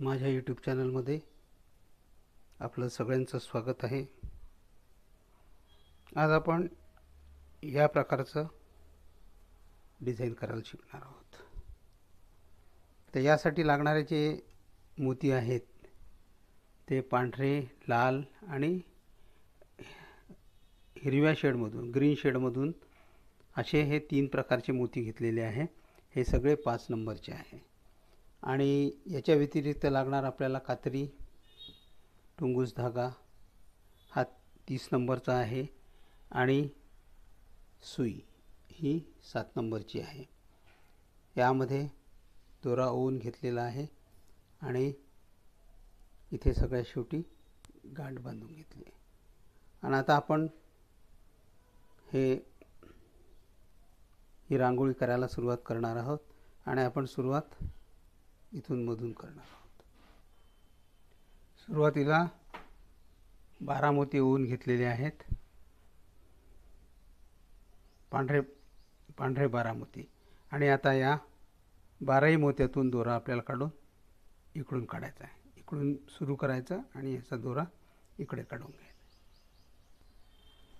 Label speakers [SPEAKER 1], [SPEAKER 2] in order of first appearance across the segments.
[SPEAKER 1] माझ्या यूट्यूब चॅनलमध्ये आपलं सगळ्यांचं स्वागत आहे. आज आपण या प्रकारचं डिझाईन करायला शिकणार आहोत. तर यासाठी लागणारे जे मोती आहेत ते पांढरे लाल आणि हिरव्या शेडमधून ग्रीन शेडमधून असे हे तीन प्रकारचे मोती घेतलेले आहे. हे सगळे पाच नंबरचे आहे. आणि याच्या व्यतिरिक्त लागणार आपल्याला कात्री टुंगूस धागा हा तीस नंबरचा आहे आणि सुई ही सात नंबरची आहे. यामध्ये दोरा ओवून घेतलेला आहे आणि इथे सगळ्या शेवटी गाठ बांधून घेतली आणि आता आपण हे ही रांगोळी करायला सुरुवात करणार आहोत आणि आपण सुरुवात इथून मधून करणार आहोत. सुरुवातीला बारा मोती ओवून घेतलेले आहेत. पांढरे पांढरे बारा मोती आणि आता या बाराही मोत्यातून दोरा आपल्याला काढून इकडून काढायचा आहे. इकडून सुरू करायचा आणि याचा दोरा इकडे काढून घ्यायचा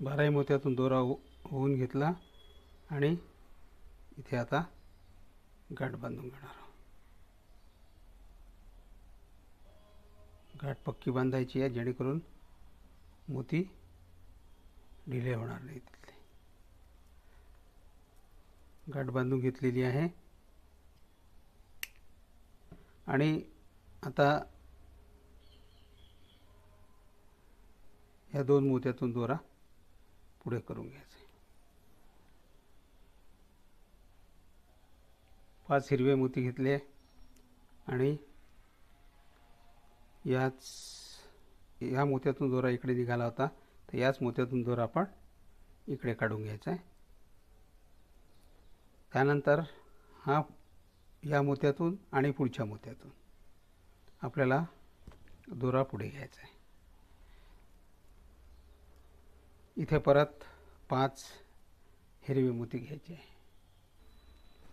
[SPEAKER 1] बाराही मोत्यातून दोरा होऊन घेतला आणि इथे आता गाठ बांधून घेणार आहोत गाठ पक्की बांधायची आहे जेणेकरून मोती ढिले होणार नाही तिथले गाठ बांधून घेतलेली आहे. आणि आता या दोन मोत्यातून दोरा पुढे करून घ्यायचा. पाच हिरवे मोती घेतले आणि याच या मोत्यातून दोरा इकडे निघाला होता. तर याच मोत्यातून दोरा आपण इकडे काढून घ्यायचा आहे. त्यानंतर हा या मोत्यातून आणि पुढच्या मोत्यातून आपल्याला दोरा पुढे घ्यायचा आहे. इथे परत पाच हिरवे मोती घ्यायचे आहे.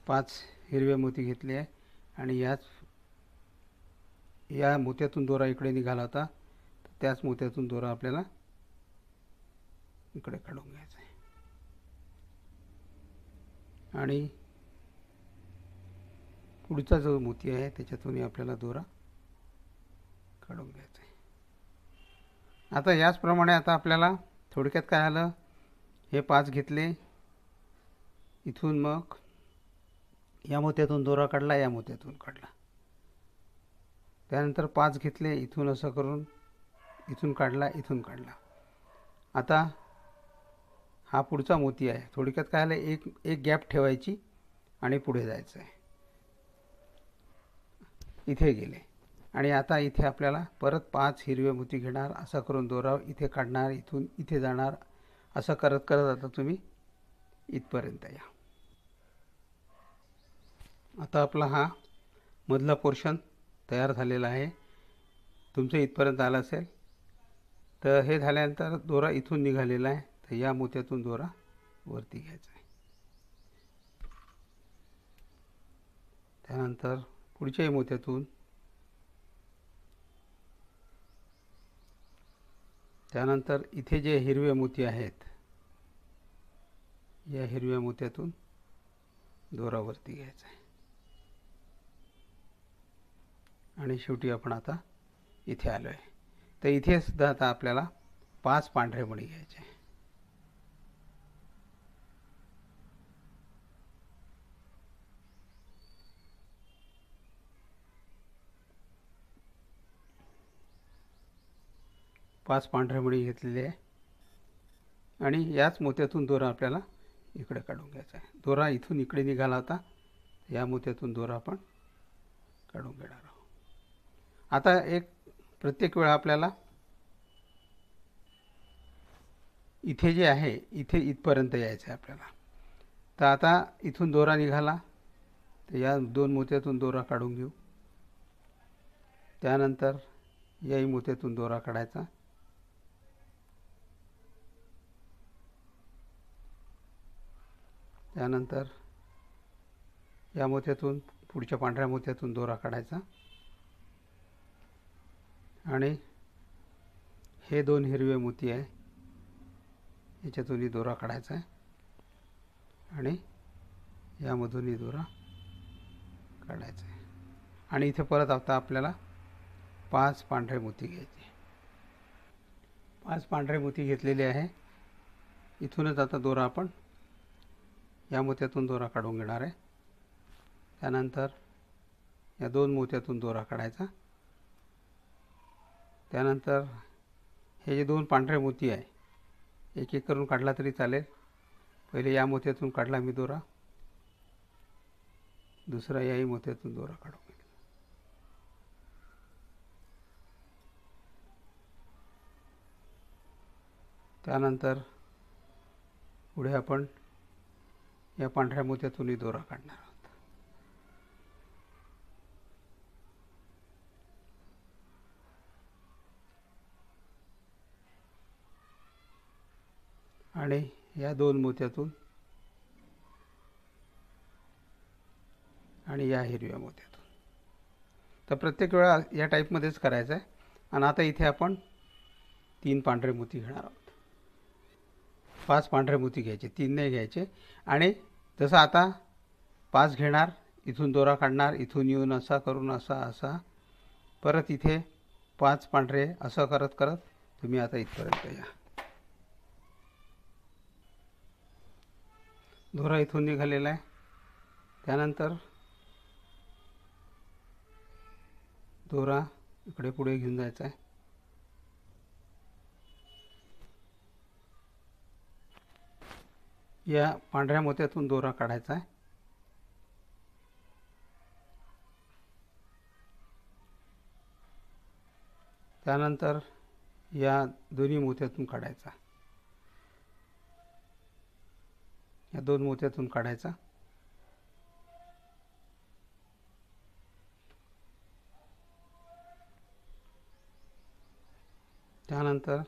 [SPEAKER 1] पाच हिरवे मोती घेतले आहे आणि याच या मोत्यातून दोरा इकडे निघाला होता तर त्याच मोत्यातून दोरा आपल्याला इकडे काढून घ्यायचा आहे. आणि पुढचा जो मोती आहे त्याच्यातूनही आपल्याला दोरा काढून घ्यायचा आहे. आता याचप्रमाणे आता आपल्याला थोडक्यात काय आलं? हे पाच घेतले. इथून मग या मोत्यातून दोरा काढला या मोत्यातून काढला. त्यानंतर पाच घेतले इथून असं करून इथून काढला इथून काढला. आता हा पुढचा मोती आहे. थोडक्यात काय आलं एक एक गॅप ठेवायची आणि पुढे जायचं आहे इथे गेले. आणि आता इथे आपल्याला परत पाच हिरवे मोती घेणार असं करून दोराव इथे काढणार इथून इथे जाणार असं करत करत आता तुम्ही इथपर्यंत या. आता आपला हा मधला पोर्शन तयार झालेला आहे. तुमचं इथपर्यंत आलं असेल. तर हे झाल्यानंतर दोरा इथून निघालेला आहे. तर या मोत्यातून दोरा वरती घ्यायचा आहे. त्यानंतर पुढच्याही मोत्यातून त्यानंतर इथे जे हिरवे मोती आहेत या हिरव्या मोत्यातून दोरावरती घ्यायचा आहे. आणि शेवटी आपण आता इथे आलो आहे तर इथे सुद्धा आता आपल्याला पाच पांढरे मणी घ्यायचे पाच पांढरे मणी घेतलेले आहे. आणि याच मोत्यातून दोरा आपल्याला इकडे काढून घ्यायचा आहे. दोरा इथून इकडे निघाला होता या मोत्यातून दोरा आपण काढून घेणार आहोत. आता एक प्रत्येक वेळा आपल्याला इथे जे आहे इथे इथपर्यंत यायचं आहे आपल्याला. तर आता इथून दोरा निघाला. तर या दोन मोत्यातून दोरा काढून घेऊ. त्यानंतर याही मोत्यातून दोरा काढायचा. त्यानंतर या मोत्यातून पुढच्या पांढऱ्या मोत्यातून दोरा काढायचा. आणि हे दोन हिरवे मोती आहे. याच्यातूनही दोरा काढायचा आहे. आणि यामधूनही दोरा काढायचा आहे. आणि इथे परत आता आपल्याला पाच पांढरे मोती घ्यायचे. पाच पांढरे मोती घेतलेले आहे. इथूनच आता दोरा आपण या मोत्यातून दोरा काढून घेणार आहे. त्यानंतर या दोन मोत्यातून दोरा काढायचा. त्यानंतर हे जे दोन पांढरे मोती आहे एक एक करून काढला तरी चालेल. पहिले या मोत्यातून काढला मी दोरा. दुसरा याही मोत्यातून दोरा काढून त्यानंतर पुढे आपण या पांढऱ्या मोत्यातूनही दोरा काढणार आहोत आणि या दोन मोत्यातून आणि या हिरव्या मोत्यातून. तर प्रत्येक वेळा या टाईपमध्येच करायचं आहे. आणि आता इथे आपण तीन पांढरे मोती घेणार आहोत. पाच पांढरे मोती घ्यायचे तीन नाही घ्यायचे. आणि जसं आता पाच घेणार इथून दोरा काढणार इथून येऊन असा करून असा असा. परत इथे पाच पांढरे असं करत करत तुम्ही आता इथपर्यंत या. दोरा इथून निघालेला आहे. त्यानंतर दोरा इकडे पुढे घेऊन जायचा आहे. या पांढऱ्या मोत्यातून दोरा काढायचा आहे. त्यानंतर या दोन्ही मोत्यातून काढायचा या दोन मोत्यातून काढायचा. त्यानंतर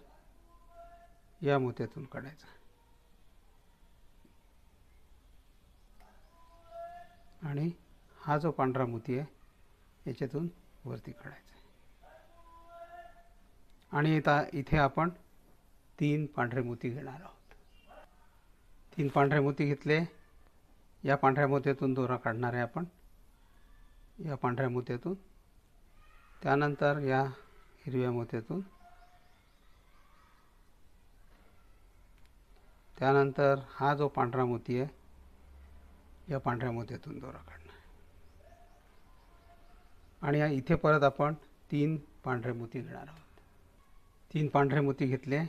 [SPEAKER 1] या मोत्यातून काढायचा. आणि हा जो पांढरा मोती आहे याच्यातून वरती काढायचा. आणि आता इथे आपण तीन पांढरे मोती घेणार आहोत. तीन पांढरे मोती घेतले. या पांढऱ्या मोत्यातून दोरा काढणार आहे आपण. या पांढऱ्या मोत्यातून. त्यानंतर या हिरव्या मोत्यातून. त्यानंतर हा जो पांढरा मोती आहे या पांढऱ्या मोत्यातून दोरा काढणार आणि या इथे परत आपण तीन पांढरे मोती घेणार आहोत. तीन पांढरे मोती घेतले.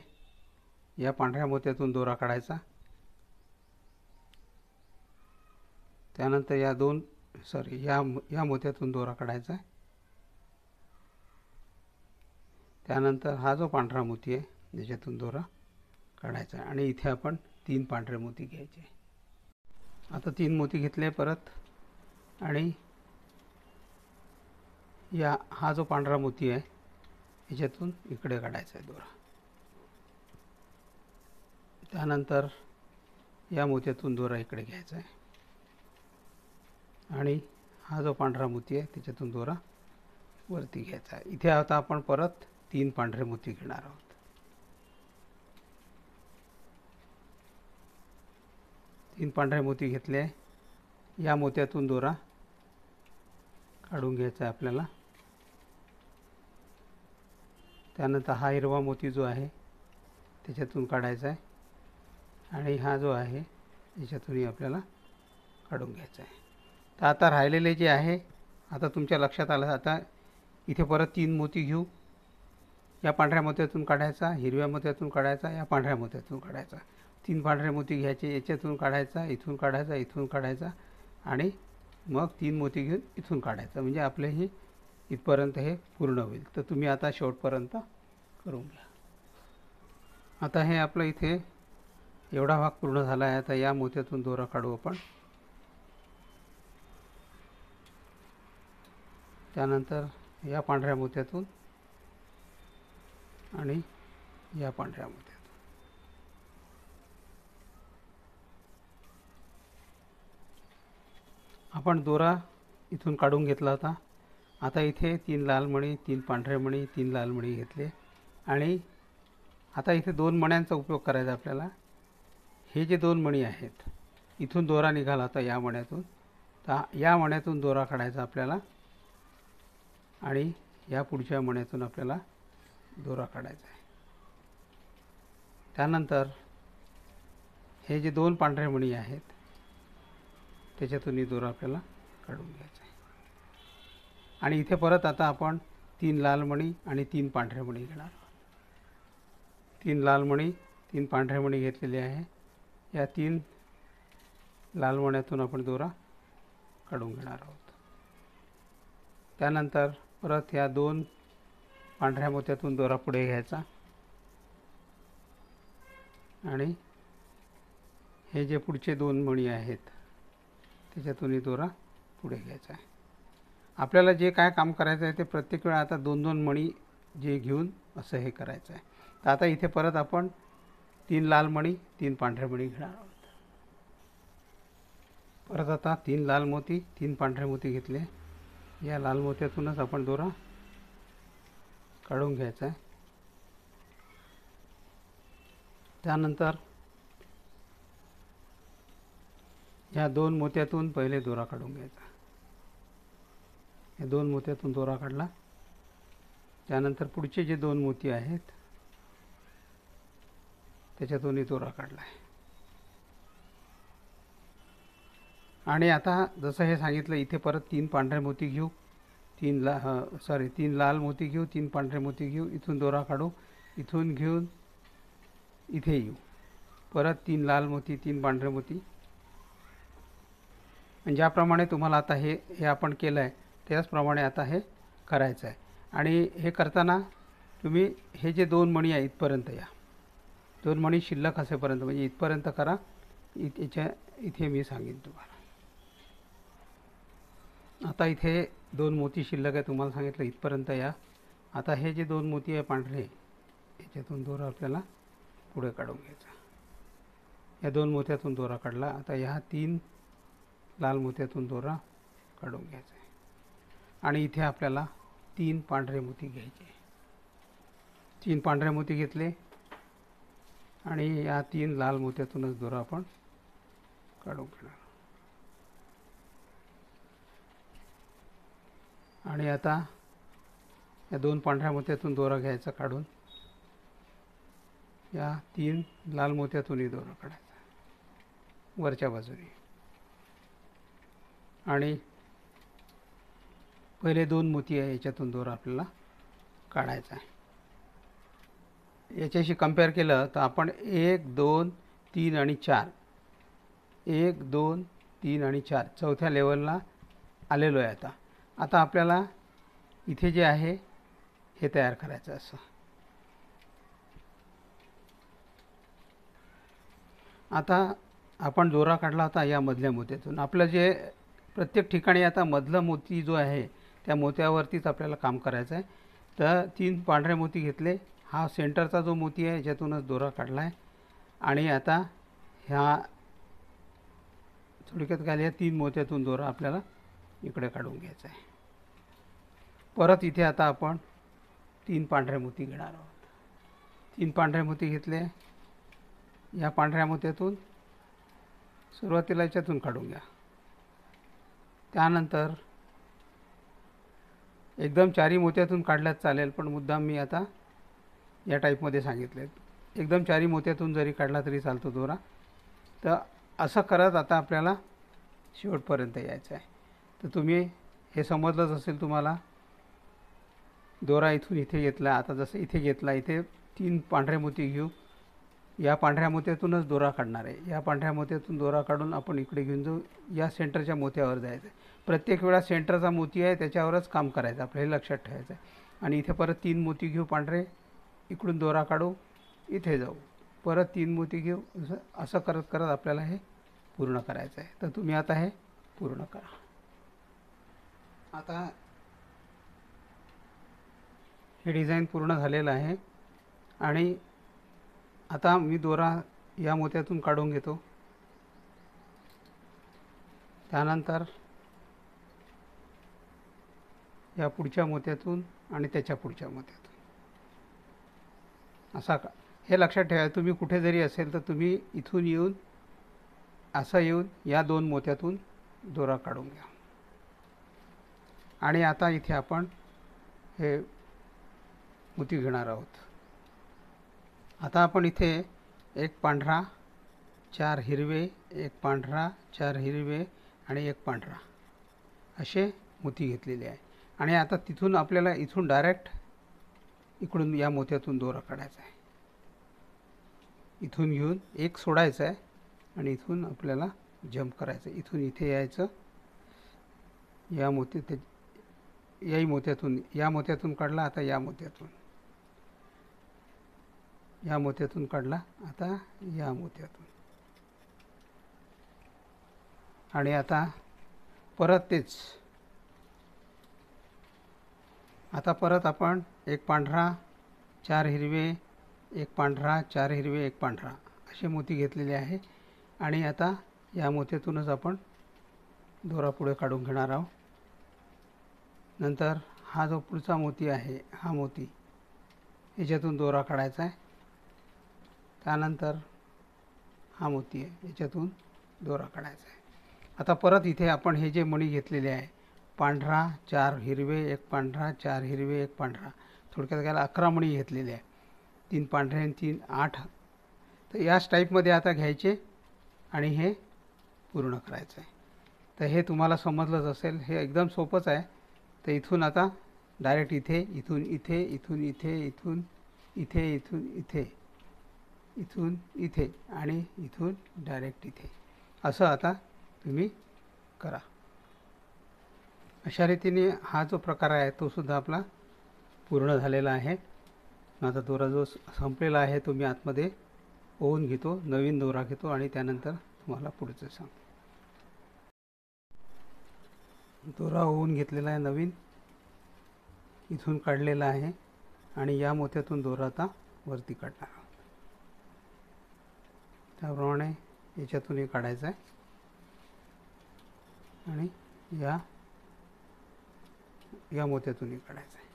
[SPEAKER 1] या पांढऱ्या मोत्यातून दोरा काढायचा. त्यानंतर या दोन सॉरी या या मोत्यातून दोरा काढायचा आहे. त्यानंतर हा जो पांढरा मोती आहे त्याच्यातून दोरा काढायचा आणि इथे आपण तीन पांढरे मोती घ्यायचे आता तीन मोती घेतले परत. आणि या हा जो पांढरा मोती आहे याच्यातून इकडे काढायचा आहे दोरा. त्यानंतर या मोत्यातून दोरा इकडे घ्यायचा आहे. आणि हा जो पांढरा मोती आहे त्याच्यातून दोरा वरती घ्यायचा आहे. इथे आता आपण परत तीन पांढरे मोती घेणार आहोत. तीन पांढरे मोती घेतले. या मोत्यातून दोरा काढून घ्यायचा आहे आपल्याला. त्यानंतर हा हिरवा मोती जो आहे त्याच्यातून काढायचा आहे. आणि हा जो आहे याच्यातूनही आपल्याला काढून घ्यायचा आहे. तर आता राहिलेले जे आहे आता तुमच्या लक्षात आलं आता इथे परत तीन मोती घेऊ. या पांढऱ्या मोत्यातून काढायचा हिरव्या मोत्यातून काढायचा या पांढऱ्या मोत्यातून काढायचा. तीन पांढरे मोती घ्यायचे याच्यातून काढायचा इथून काढायचा इथून काढायचा आणि मग तीन मोती घेऊन इथून काढायचं. म्हणजे आपले हे इथपर्यंत हे पूर्ण होईल. तर तुम्ही आता शेवटपर्यंत करून घ्या. आता हे आपलं इथे एवढा भाग पूर्ण झाला आहे. आता या मोत्यातून दोरा काढू आपण. त्यानंतर या पांढऱ्या मोत्यातून आणि या पांढऱ्या मोत्यातून. आपण दोरा इथून काढून घेतला होता. आता इथे तीन लाल मणी तीन पांढरे मणी तीन लाल मणी घेतले. आणि आता इथे दोन मण्यांचा उपयोग करायचा आपल्याला. हे जे दोन मणी आहेत इथून दोरा निघाला होता या मण्यातून. तर या मण्यातून दोरा काढायचा आपल्याला. आणि या पुढच्या मण्यातून आपल्याला दोरा काढायचा आहे. त्यानंतर हे जे दोन पांढऱ्या मणी आहेत त्याच्यातूनही दोरा आपल्याला काढून घ्यायचा आहे. आणि इथे परत आता आपण तीन लाल मणी आणि तीन पांढऱ्या मणी घेणार आहोत. तीन लाल मणी तीन पांढऱ्या मणी घेतलेली आहे. या तीन लाल मण्यातून आपण दोरा काढून घेणार आहोत. त्यानंतर परत या दोन पांढऱ्या मोत्यातून दोरा पुढे घ्यायचा. आणि हे जे पुढचे दोन मणी आहेत त्याच्यातूनही दोरा पुढे घ्यायचा आहे. आपल्याला जे काय काम करायचं आहे ते प्रत्येक वेळा आता दोन दोन मणी जे घेऊन असं हे करायचं आहे. तर आता इथे परत आपण तीन लाल मणी तीन पांढऱ्या मणी घेणार आहोत. परत आता तीन लाल मोती तीन पांढरे मोती घेतले. या लाल मोत्यातूनच आपण दोरा काढून घ्यायचा आहे. त्यानंतर या दोन मोत्यातून पहिले दोरा काढून घ्यायचा. या दोन मोत्यातून दोरा काढला. त्यानंतर पुढचे जे दोन मोती आहेत त्याच्यातूनही दोरा काढला आहे. आणि आता जसं हे सांगितलं इथे परत तीन पांढरे मोती घेऊ तीन ला सॉरी तीन लाल मोती घेऊ तीन पांढरे मोती घेऊ इथून दोरा काढू इथून घेऊन इथे येऊ. परत तीन लाल मोती तीन पांढरे मोती. ज्याप्रमाणे तुम्हाला आता हे हे आपण केलं आहे त्याचप्रमाणे आता हे करायचं आहे आणि हे करताना तुम्ही हे जे दोन मणी आहे इथपर्यंत या. दोन मणी शिल्लक असेपर्यंत म्हणजे इथपर्यंत करा. इथेच्या इथे मी सांगेन तुम्हाला. आता इथे दोन मोती शिल्लक आहे तुम्हाला सांगितलं इथपर्यंत या. आता हे जे दोन मोती आहे पांढरे याच्यातून दोरा आपल्याला पुढे काढून घ्यायचा. या दोन मोत्यातून दोरा काढला आता ह्या तीन लाल मोत्यातून दोरा काढून घ्यायचा आहे. आणि इथे आपल्याला तीन पांढरे मोती घ्यायचे. तीन पांढरे मोती घेतले आणि या तीन लाल मोत्यातूनच दोरा आपण काढून घेणार आणि आता या दोन पांढऱ्या मोत्यातून दोरा घ्यायचा काढून. या तीन लाल मोत्यातूनही दोरा काढायचा. वरच्या बाजूने. आणि पहिले दोन मोती आहे याच्यातून दोरा आपल्याला काढायचा आहे. याच्याशी कंपेअर केलं तर आपण एक दोन तीन आणि चार. एक दोन तीन आणि चार. चौथ्या लेवलला आलेलो आहे आता. आता आपल्याला इथे जे आहे हे तयार करायचं असं. आता आपण जोरा काढला होता या मधल्या मोत्यातून. आपलं जे प्रत्येक ठिकाणी आता मधलं मोती जो आहे त्या मोत्यावरतीच आपल्याला काम करायचं आहे तर तीन पांढरे मोती घेतले. हा सेंटरचा जो मोती आहे ज्यातूनच दोरा काढला आहे आणि आता ह्या थोडक्यात घाल या तीन मोत्यातून दोरा आपल्याला इकडे काढून घ्यायचा आहे. परत इथे आता आपण तीन पांढरे मोती घेणार आहोत. तीन पांढरे मोती घेतले. या पांढऱ्या मोत्यातून सुरुवातीला याच्यातून काढून घ्या. त्यानंतर एकदम चारी मोत्यातून काढल्याच चालेल पण मुद्दाम मी आता या टाईपमध्ये सांगितले. एकदम चारी मोत्यातून जरी काढला तरी चालतो दोरा. तर असं करत आता आपल्याला शेवटपर्यंत यायचं आहे. तर तुम्ही हे समजलंच असेल तुम्हाला. दोरा इथून इथे घेतला आता जसं इथे घेतला इथे तीन पांढऱ्या मोती घेऊ. या पांढऱ्या मोत्यातूनच दोरा काढणार आहे. या पांढऱ्या मोत्यातून दोरा काढून आपण इकडे घेऊन जाऊ. या सेंटरच्या मोत्यावर जायचं आहे प्रत्येक वेळा सेंटरचा मोती आहे त्याच्यावरच काम करायचं आपल्याला लक्षात ठेवायचं आहे आणि इथे परत तीन मोती घेऊ पांढरे. इकडून दोरा काढू इथे जाऊ. परत तीन मोती घेऊ असं करत करत आपल्याला हे पूर्ण करायचं आहे तर तुम्ही आता हे पूर्ण करा. आता हे डिझाईन पूर्ण झालेलं आहे. आणि आता मी दोरा या मोत्यातून काढून घेतो. त्यानंतर या पुढच्या मोत्यातून आणि त्याच्या पुढच्या मोत्यातून. असा का हे लक्षात ठेवा तुम्ही कुठे जरी असेल तर तुम्ही इथून येऊन असं येऊन या दोन मोत्यातून दोरा काढून घ्या. आणि आता इथे आपण हे मोती घेणार आहोत. आता आपण इथे एक पांढरा चार हिरवे एक पांढरा चार हिरवे आणि एक पांढरा असे मोती घेतलेले आहे. आणि आता तिथून आपल्याला इथून डायरेक्ट इकडून या मोत्यातून दोरा काढायचा आहे. इथून घेऊन एक सोडायचं आहे आणि इथून आपल्याला जम्प करायचं आहे. इथून इथे यायचं. या मोती ते याही मोत्यातून या मोत्यातून काढला आता या मोत्यातून. या मोत्यातून काढला आता या मोत्यातून. आणि आता परत तेच. आता परत आपण एक पांढरा चार हिरवे एक पांढरा चार हिरवे एक पांढरा असे मोती घेतलेले आहे. आणि आता या मोत्यातूनच आपण दोरा पुढे काढून घेणार आहोत. नंतर हा जो पुढचा मोती आहे हा मोती याच्यातून दोरा काढायचा आहे. त्यानंतर हा मोती आहे याच्यातून दोरा काढायचा आहे. आता परत इथे आपण हे जे मणी घेतलेले आहे पांढरा चार हिरवे एक पांढरा चार हिरवे एक पांढरा थोडक्यात घ्यायला अकरा मणी घेतलेले आहे. तीन पांढरे आणि तीन आठ. तर याच टाईपमध्ये आता घ्यायचे आणि हे पूर्ण करायचं आहे. तर हे तुम्हाला समजलंच असेल हे एकदम सोपंच आहे. तर इथून आता डायरेक्ट इथे इथून इथे इथून इथे इथून इथे इथून इथे इथून इथे आणि इथून डायरेक्ट इथे. असं आता तुम्ही करा. अशा रीतीने हा जो प्रकार आहे तो सुद्धा आपला पूर्ण झालेला आहे. आता दोरा जो संपलेला आहे तो मी आतमध्ये ओवून घेतो नवीन दोरा घेतो आणि त्यानंतर तुम्हाला पुढचं सांगतो. दोरा ओवून घेतलेला आहे नवीन. इथून काढलेला आहे आणि या मोत्यातून दोरा आता वरती काढणार आहोत. त्याप्रमाणे याच्यातूनही काढायचं आहे. आणि या या मोत्यातूनही काढायचं आहे.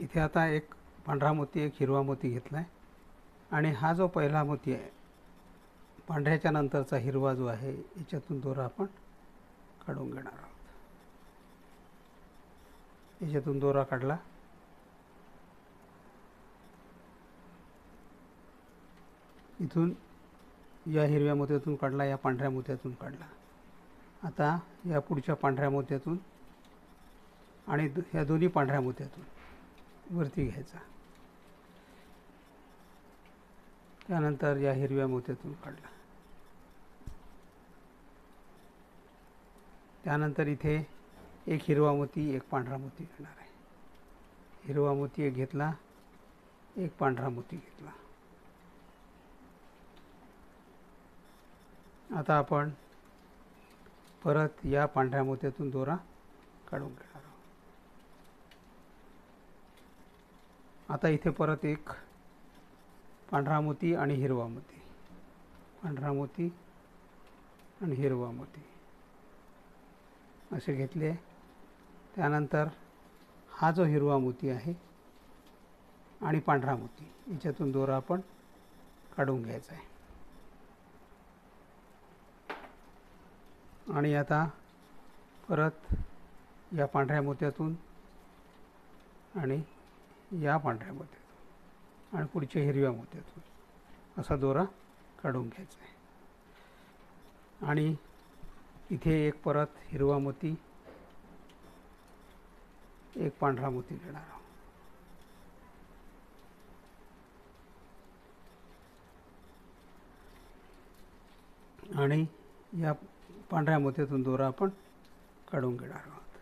[SPEAKER 1] इथे आता एक पांढरा मोती एक हिरवा मोती घेतला आहे आणि हा जो पहिला मोती आहे पांढऱ्याच्या नंतरचा हिरवा जो आहे याच्यातून दोरा आपण काढून घेणार आहोत. याच्यातून दोरा काढला. इथून या हिरव्या मोत्यातून काढला या पांढऱ्या मोत्यातून काढला. आता या पुढच्या पांढऱ्या मोत्यातून आणि ह्या दोन्ही पांढऱ्या मोत्यातून वरती घ्यायचा. त्यानंतर या हिरव्या मोत्यातून काढला. त्यानंतर इथे एक हिरवा मोती एक पांढरा मोती घेणार आहे. हिरवा मोती एक घेतला एक पांढरा मोती घेतला. आता आपण परत या पांढऱ्या मोत्यातून दोरा काढून घेणार आहोत. आता इथे परत एक पांढरा मोती आणि हिरवा मोती. पांढरा मोती आणि हिरवा मोती. असे घेतले. त्यानंतर हा जो हिरवा मोती आहे आणि पांढरा मोती याच्यातून दोरा आपण काढून घ्यायचा आहे. आणि आता परत या पांढऱ्या मोत्यातून आणि या पांढऱ्या मोत्यातून आणि पुढच्या हिरव्या मोत्यातून असा दोरा काढून घ्यायचा आहे. आणि इथे एक परत हिरवा मोती एक पांढरा मोती घेणार आहोत. आणि या पांढऱ्या मोत्यातून दोरा आपण काढून घेणार आहोत.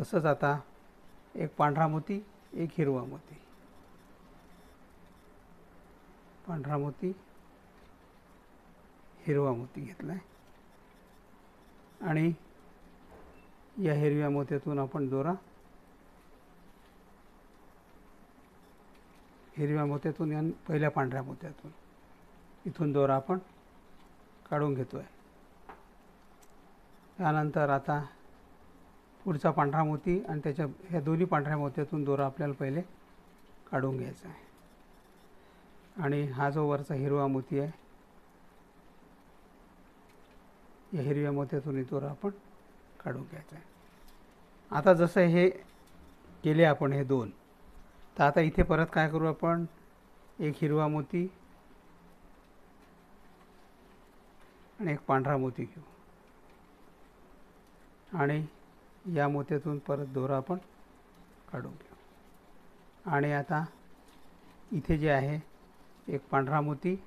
[SPEAKER 1] तसंच आता एक पांढरा मोती एक हिरवा मोती. पांढरा मोती हिरवा मोती घेतला आहे आणि या हिरव्या मोत्यातून आपण दोरा. हिरव्या मोत्यातून या पहिल्या पांढऱ्या मोत्यातून. इथून दोरा आपण काढून घेतो आहे त्यानंतर आता पुढचा पांढरा मोती आणि त्याच्या ह्या दोन्ही पांढऱ्या मोत्यातून दोरा आपल्याला पहिले काढून घ्यायचा आहे. आणि हा जो वरचा हिरवा मोती आहे या हिरव्या मोत्यातून दोरा आपण काढून घ्यायचा आहे. आता जसं हे केले आपण हे दोन तर आता इथे परत काय करू आपण? एक हिरवा मोती आणि एक पांढरा मोती घेऊ. आणि या मोत्यातून परत दोरा आपण काढून घेऊ. आणि आता इथे जे आहे एक पांढरा मोती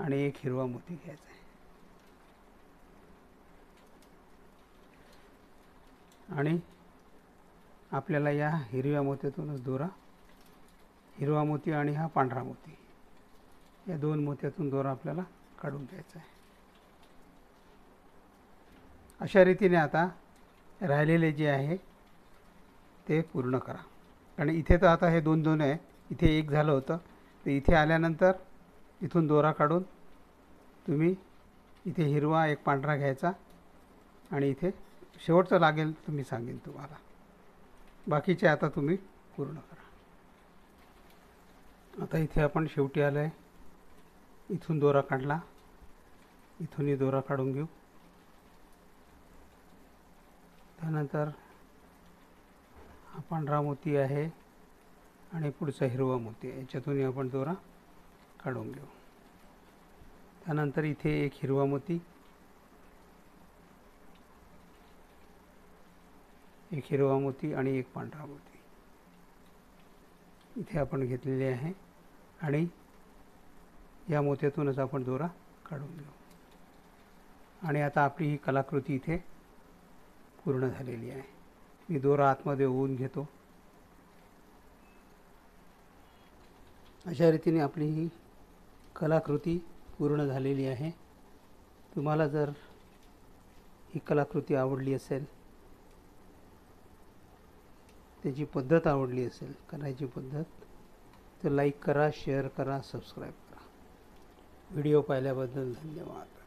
[SPEAKER 1] आणि एक हिरवा मोती घ्यायचा आहे. आणि आपल्याला या हिरव्या मोत्यातूनच दोरा हिरवा मोती आणि हा पांढरा मोती या दोन मोत्यातून दोरा आपल्याला काढून घ्यायचा आहे. अशा रीतीने आता राहिलेले जे आहे ते पूर्ण करा. आणि इथे तर आता हे दोन दोन आहे. इथे एक झालं होतं. तर इथे आल्यानंतर इथून दोरा काढून तुम्ही इथे हिरवा एक पांढरा घ्यायचा आणि इथे शेवटचं लागेल तुम्ही सांगेन तुम्हाला. बाकीचे आता तुम्ही पूर्ण करा. आता इथे आपण शेवटी आलं आहे इथून दोरा काढला. इथूनही दोरा काढून घेऊ. त्यानंतर हा पांढरा मोती आहे आणि पुढचा हिरवा मोती आहे. याच्यातूनही आपण दोरा काढून घेऊ. त्यानंतर इथे एक हिरवा मोती एक हिरवा मोती आणि एक पांढरा मोती. इथे आपण घेतलेले आहे आणि या मोत्यातूनच आपण दोरा काढून घेऊ. आणि आता आपली ही कलाकृती इथे पूर्ण झालेली आहे. मी दोरा आतमध्ये ओवून घेतो. अशा रीतीने आपली ही कलाकृती पूर्ण झालेली आहे. तुम्हाला जर ही कलाकृती आवडली असेल त्याची पद्धत आवडली असेल करायची पद्धत तर लाईक करा शेअर करा सबस्क्राईब करा. व्हिडिओ पाहिल्याबद्दल धन्यवाद.